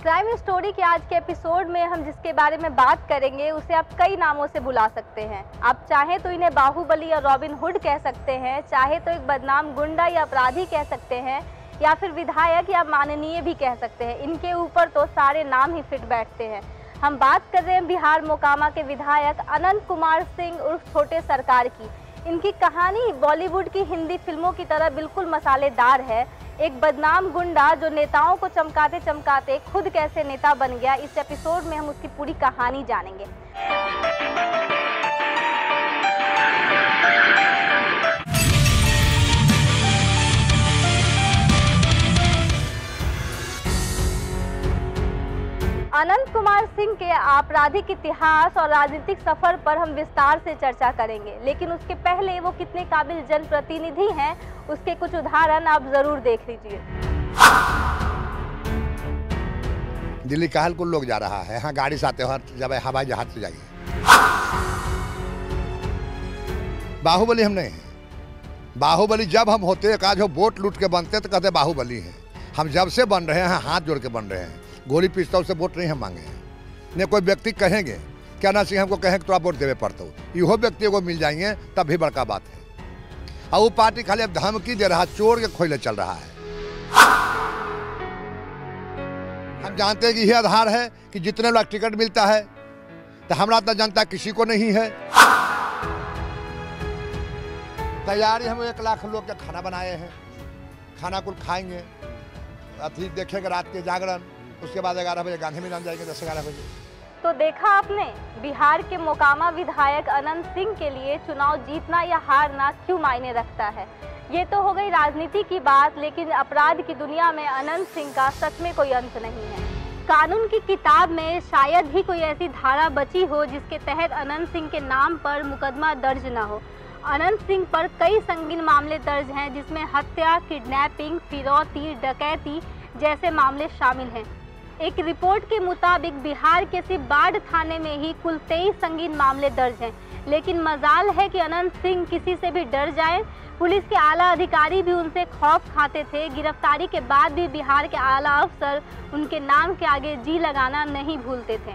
Crime story के आज के एपिसोड में हम जिसके बारे में बात करेंगे, उसे आप कई नामों से बुला सकते हैं। आप चाहे तो इन्हें बाहुबली या रॉबिन हुड कह सकते हैं, चाहे तो एक बदनाम गुंडा या अपराधी कह सकते हैं, या फिर विधायक या माननीय भी कह सकते हैं। इनके ऊपर तो सारे नाम ही फिट बैठते हैं। हम बात कर रहे हैं बिहार मोकामा के विधायक अनंत कुमार सिंह उर्फ़ छोटे सरकार की। इनकी कहानी बॉलीवुड की हिंदी फ़िल्मों की तरह बिल्कुल मसालेदार है। एक बदनाम गुंडा जो नेताओं को चमकाते चमकाते खुद कैसे नेता बन गया, इस एपिसोड में हम उसकी पूरी कहानी जानेंगे। अनंत कुमार सिंह के आपराधिक इतिहास और राजनीतिक सफ़र पर हम विस्तार से चर्चा करेंगे। लेकिन उसके पहले वो कितने काबिल जनप्रतिनिधि हैं, उसके कुछ उदाहरण आप ज़रूर देख लीजिए। दिल्ली कहल लोग जा रहा है। यहाँ गाड़ी से आते हो जब हवाई जहाज़ से जाइए। बाहुबली हम नहीं हैं। बाहुबली जब हम होते का जो बोट लूट के बनते तो कहते बाहुबली हैं। हम जब से बन रहे हैं, हाथ जोड़ के बन रहे हैं। गोली पिस्तौल से वोट नहीं हम मांगे हैं। न कोई व्यक्ति कहेंगे। क्या ना सिंह हमको कहें कि थोड़ा वोट देवे पड़ता हो। इहो व्यक्ति को मिल जाएँगे तब भी बड़का बात है। और वो पार्टी खाली अब धमकी दे रहा, चोर के खोले चल रहा है। हम जानते हैं कि यही आधार है कि जितने लोग टिकट मिलता है तो हमारा तो जनता किसी को नहीं है। तैयारी हम एक लाख लोग के खाना बनाए हैं। खाना कुल खाएँगे। अथी देखेंगे रात के जागरण। उसके बाद ग्यारह बजे गांधी मैदान जाएँगे, दस ग्यारह बजे। तो देखा आपने, बिहार के मोकामा विधायक अनंत सिंह के लिए चुनाव जीतना या हारना क्यों मायने रखता है? ये तो हो गई राजनीति की बात, लेकिन अपराध की दुनिया में अनंत सिंह का सच में कोई अंत नहीं है। कानून की किताब में शायद ही कोई ऐसी धारा बची हो जिसके तहत अनंत सिंह के नाम पर मुकदमा दर्ज न हो। अनंत सिंह पर कई संगीन मामले दर्ज हैं, जिसमें हत्या, किडनैपिंग, फिरौती, डकैती जैसे मामले शामिल हैं। एक रिपोर्ट के मुताबिक बिहार के सिर्फ़ बाढ़ थाने में ही कुल तेईस संगीन मामले दर्ज हैं। लेकिन मजाल है कि अनंत सिंह किसी से भी डर जाए। पुलिस के आला अधिकारी भी उनसे खौफ खाते थे। गिरफ्तारी के बाद भी बिहार के आला अफसर उनके नाम के आगे जी लगाना नहीं भूलते थे।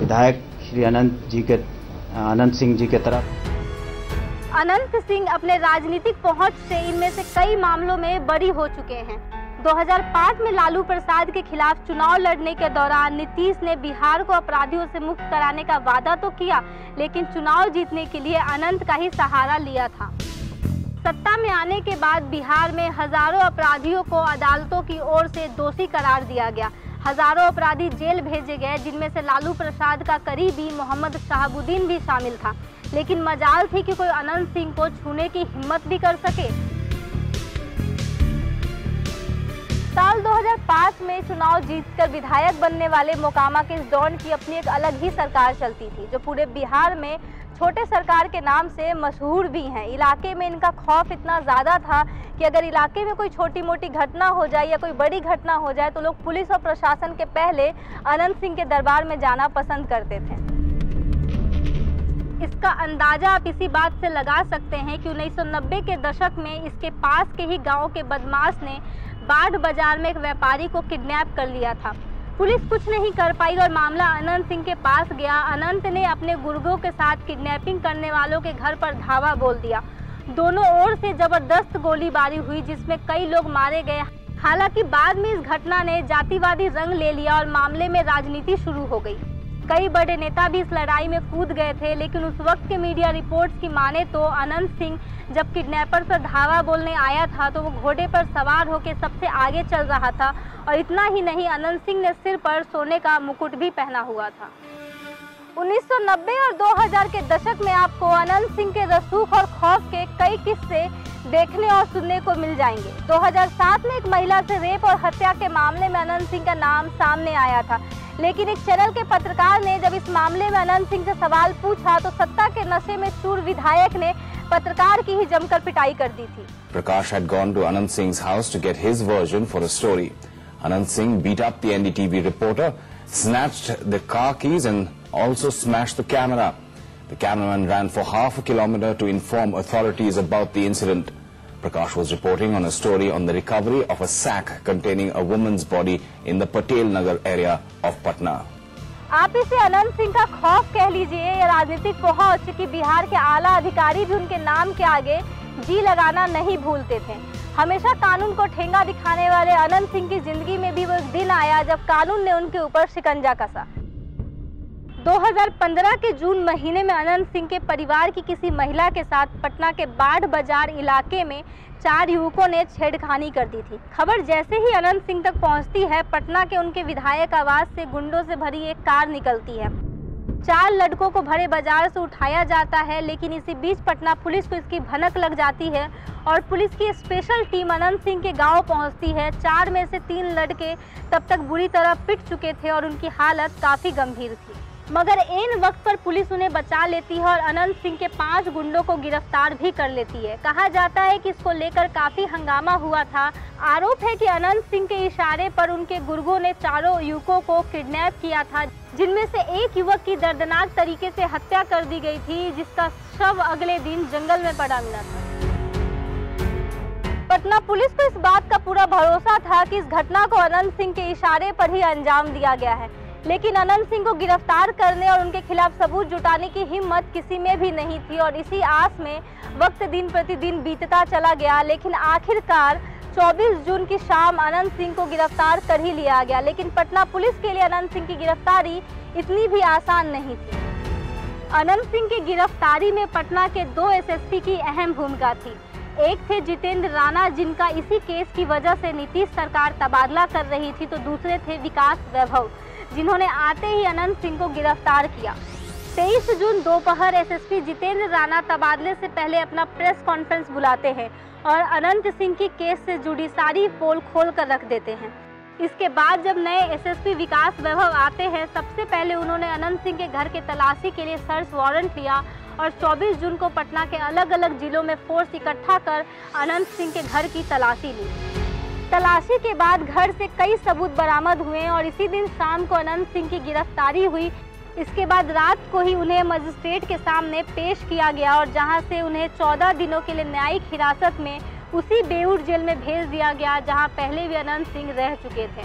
विधायक श्री अनंत जी के अनंत सिंह जी के तरफ़। अनंत सिंह अपने राजनीतिक पहुँच से इनमें से कई मामलों में बरी हो चुके हैं। 2005 में लालू प्रसाद के खिलाफ चुनाव लड़ने के दौरान नीतीश ने बिहार को अपराधियों से मुक्त कराने का वादा तो किया, लेकिन चुनाव जीतने के लिए अनंत का ही सहारा लिया था। सत्ता में आने के बाद बिहार में हज़ारों अपराधियों को अदालतों की ओर से दोषी करार दिया गया। हज़ारों अपराधी जेल भेजे गए, जिनमें से लालू प्रसाद का करीबी मोहम्मद शहाबुद्दीन भी शामिल था। लेकिन मजाल थी कि कोई अनंत सिंह को छूने की हिम्मत भी कर सके। साल 2005 में चुनाव जीतकर विधायक बनने वाले मोकामा के इस की अपनी एक अलग ही सरकार चलती थी, जो पूरे बिहार में छोटे सरकार के नाम से मशहूर भी हैं। इलाके में इनका खौफ इतना ज़्यादा था कि अगर इलाके में कोई छोटी मोटी घटना हो जाए या कोई बड़ी घटना हो जाए तो लोग पुलिस और प्रशासन के पहले अनंत सिंह के दरबार में जाना पसंद करते थे। इसका अंदाज़ा आप इसी बात से लगा सकते हैं कि 1990 के दशक में इसके पास के ही गाँव के बदमाश ने बाढ़ बाज़ार में एक व्यापारी को किडनैप कर लिया था। पुलिस कुछ नहीं कर पाई और मामला अनंत सिंह के पास गया। अनंत ने अपने गुर्गों के साथ किडनैपिंग करने वालों के घर पर धावा बोल दिया। दोनों ओर से ज़बरदस्त गोलीबारी हुई, जिसमें कई लोग मारे गए। हालाँकि बाद में इस घटना ने जातिवादी रंग ले लिया और मामले में राजनीति शुरू हो गई। कई बड़े नेता भी इस लड़ाई में कूद गए थे, लेकिन उस वक्त के मीडिया रिपोर्ट्स की माने तो अनंत सिंह जब किडनैपर पर धावा बोलने आया था तो वो घोड़े पर सवार होकर सबसे आगे चल रहा था और इतना ही नहीं, अनंत सिंह ने सिर पर सोने का मुकुट भी पहना हुआ था। 1990 और 2000 के दशक में आपको अनंत सिंह के रसूख और खौफ के कई किस्से देखने और सुनने को मिल जाएँगे 2007 में एक महिला से रेप और हत्या के मामले में अनंत सिंह का नाम सामने आया था लेकिन एक चैनल के पत्रकार ने जब इस मामले में अनंत सिंह से सवाल पूछा तो सत्ता के नशे में चूर विधायक ने पत्रकार की ही जमकर पिटाई कर दी थी a story. Anand Singh beat up the NDTV reporter, snatched the car keys and also smashed the camera. The cameraman ran for half a kilometer to inform authorities about the incident. Prakash was reporting on a story on the recovery of a sack containing a woman's body in the Patel Nagar area of Patna. आप इसे अनंत सिंह का खौफ कह लीजिए। या राजनीतिक पहुँच कि बिहार के आला अधिकारी भी उनके नाम के आगे जी लगाना नहीं भूलते थे। हमेशा कानून को ठेंगा दिखाने वाले अनंत सिंह की ज़िंदगी में भी वो दिन आया जब कानून ने उनके ऊपर शिकंजा कसा। 2015 के जून महीने में अनंत सिंह के परिवार की किसी महिला के साथ पटना के बाढ़ बाज़ार इलाके में चार युवकों ने छेड़खानी कर दी थी। खबर जैसे ही अनंत सिंह तक पहुँचती है, पटना के उनके विधायक आवास से गुंडों से भरी एक कार निकलती है। चार लड़कों को भरे बाज़ार से उठाया जाता है, लेकिन इसी बीच पटना पुलिस को इसकी भनक लग जाती है और पुलिस की स्पेशल टीम अनंत सिंह के गाँव पहुँचती है। चार में से तीन लड़के तब तक बुरी तरह पिट चुके थे और उनकी हालत काफ़ी गंभीर थी। मगर इन वक्त पर पुलिस उन्हें बचा लेती है और अनंत सिंह के पाँच गुंडों को गिरफ़्तार भी कर लेती है। कहा जाता है कि इसको लेकर काफ़ी हंगामा हुआ था। आरोप है कि अनंत सिंह के इशारे पर उनके गुर्गों ने चारों युवकों को किडनैप किया था, जिनमें से एक युवक की दर्दनाक तरीके से हत्या कर दी गई थी, जिसका शव अगले दिन जंगल में पड़ा मिला था। पटना पुलिस को इस बात का पूरा भरोसा था कि इस घटना को अनंत सिंह के इशारे पर ही अंजाम दिया गया है। लेकिन अनंत सिंह को गिरफ़्तार करने और उनके खिलाफ सबूत जुटाने की हिम्मत किसी में भी नहीं थी और इसी आस में वक्त दिन प्रतिदिन बीतता चला गया। लेकिन आखिरकार 24 जून की शाम अनंत सिंह को गिरफ़्तार कर ही लिया गया। लेकिन पटना पुलिस के लिए अनंत सिंह की गिरफ्तारी इतनी भी आसान नहीं थी। अनंत सिंह की गिरफ्तारी में पटना के दो एसएसपी की अहम भूमिका थी। एक थे जितेंद्र राणा, जिनका इसी केस की वजह से नीतीश सरकार तबादला कर रही थी तो दूसरे थे विकास वैभव। जिन्होंने आते ही अनंत सिंह को गिरफ़्तार किया। 23 जून दोपहर एसएसपी जितेंद्र राणा तबादले से पहले अपना प्रेस कॉन्फ्रेंस बुलाते हैं और अनंत सिंह की केस से जुड़ी सारी पोल खोल कर रख देते हैं। इसके बाद जब नए एसएसपी विकास वैभव आते हैं, सबसे पहले उन्होंने अनंत सिंह के घर के तलाशी के लिए सर्च वारंट लिया और 24 जून को पटना के अलग अलग जिलों में फोर्स इकट्ठा कर अनंत सिंह के घर की तलाशी ली। तलाशी के बाद घर से कई सबूत बरामद हुए और इसी दिन शाम को अनंत सिंह की गिरफ्तारी हुई। इसके बाद रात को ही उन्हें मजिस्ट्रेट के सामने पेश किया गया और जहाँ से उन्हें 14 दिनों के लिए न्यायिक हिरासत में उसी बेऊर जेल में भेज दिया गया, जहाँ पहले भी अनंत सिंह रह चुके थे।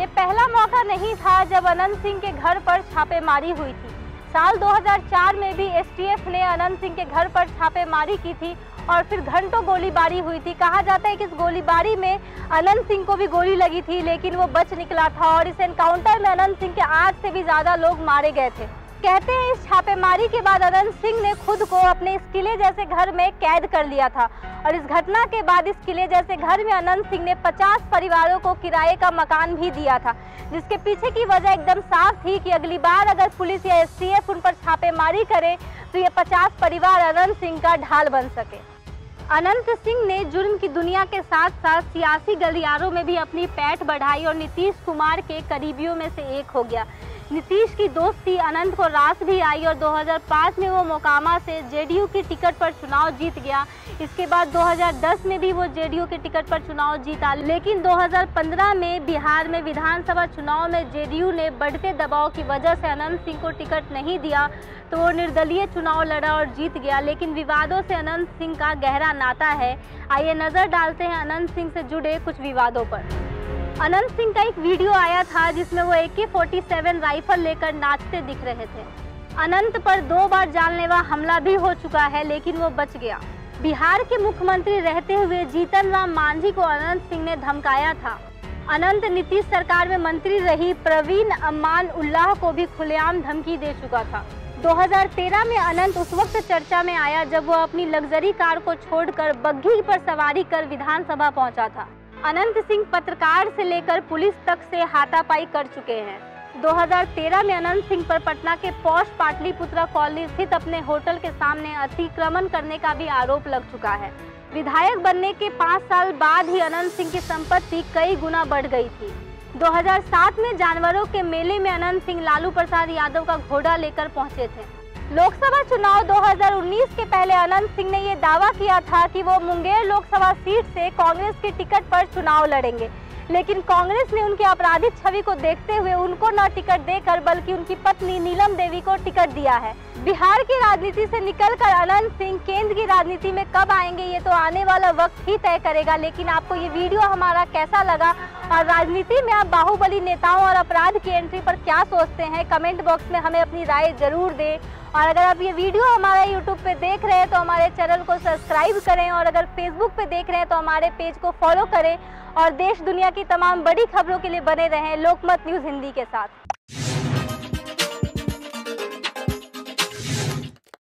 ये पहला मौका नहीं था जब अनंत सिंह के घर पर छापेमारी हुई थी। साल 2004 में भी एसटीएफ ने अनंत सिंह के घर पर छापेमारी की थी और फिर घंटों गोलीबारी हुई थी। कहा जाता है कि इस गोलीबारी में अनंत सिंह को भी गोली लगी थी, लेकिन वो बच निकला था और इस एनकाउंटर में अनंत सिंह के आठ से भी ज़्यादा लोग मारे गए थे। कहते हैं इस छापेमारी के बाद अनंत सिंह ने खुद को अपने इस किले जैसे घर में कैद कर लिया था और इस घटना के बाद इस किले जैसे घर में अनंत सिंह ने 50 परिवारों को किराए का मकान भी दिया था, जिसके पीछे की वजह एकदम साफ़ थी कि अगली बार अगर पुलिस या एसटीएफ उन पर छापेमारी करे तो ये 50 परिवार अनंत सिंह का ढाल बन सके। अनंत सिंह ने जुर्म की दुनिया के साथ साथ सियासी गलियारों में भी अपनी पैठ बढ़ाई और नीतीश कुमार के करीबियों में से एक हो गया। नीतीश की दोस्ती अनंत को रास भी आई और 2005 में वो मोकामा से जेडीयू की टिकट पर चुनाव जीत गया। इसके बाद 2010 में भी वो जेडीयू के टिकट पर चुनाव जीता। लेकिन 2015 में बिहार में विधानसभा चुनाव में जेडीयू ने बढ़ते दबाव की वजह से अनंत सिंह को टिकट नहीं दिया तो वो निर्दलीय चुनाव लड़ा और जीत गया। लेकिन विवादों से अनंत सिंह का गहरा नाता है। आइए नज़र डालते हैं अनंत सिंह से जुड़े कुछ विवादों पर। अनंत सिंह का एक वीडियो आया था जिसमें वो ए के फोर्टी सेवन राइफल लेकर नाचते दिख रहे थे। अनंत पर दो बार जानलेवा हमला भी हो चुका है, लेकिन वो बच गया। बिहार के मुख्यमंत्री रहते हुए जीतन राम मांझी को अनंत सिंह ने धमकाया था। अनंत नीतीश सरकार में मंत्री रही प्रवीण अमान उल्लाह को भी खुलेआम धमकी दे चुका था। 2013 में अनंत उस वक्त चर्चा में आया जब वो अपनी लग्जरी कार को छोड़कर बग्घी पर सवारी कर विधानसभा पहुँचा था। अनंत सिंह पत्रकार से लेकर पुलिस तक से हाथापाई कर चुके हैं। 2013 में अनंत सिंह पर पटना के पौष पाटलिपुत्रा कॉलोनी स्थित अपने होटल के सामने अतिक्रमण करने का भी आरोप लग चुका है। विधायक बनने के पाँच साल बाद ही अनंत सिंह की संपत्ति कई गुना बढ़ गई थी। 2007 में जानवरों के मेले में अनंत सिंह लालू प्रसाद यादव का घोड़ा लेकर पहुँचे थे। लोकसभा चुनाव 2019 के पहले अनंत सिंह ने ये दावा किया था कि वो मुंगेर लोकसभा सीट से कांग्रेस के टिकट पर चुनाव लड़ेंगे। लेकिन कांग्रेस ने उनके आपराधिक छवि को देखते हुए उनको न टिकट देकर, बल्कि उनकी पत्नी नीलम देवी को टिकट दिया है। बिहार की राजनीति से निकलकर अनंत सिंह केंद्र की राजनीति में कब आएँगे, ये तो आने वाला वक्त ही तय करेगा। लेकिन आपको ये वीडियो हमारा कैसा लगा और राजनीति में आप बाहुबली नेताओं और अपराध की एंट्री पर क्या सोचते हैं, कमेंट बॉक्स में हमें अपनी राय ज़रूर दें। और अगर आप ये वीडियो हमारा यूट्यूब पे देख रहे हैं तो हमारे चैनल को सब्सक्राइब करें और अगर फेसबुक पे देख रहे हैं तो हमारे पेज को फॉलो करें और देश दुनिया की तमाम बड़ी खबरों के लिए बने रहें लोकमत न्यूज़ हिंदी के साथ।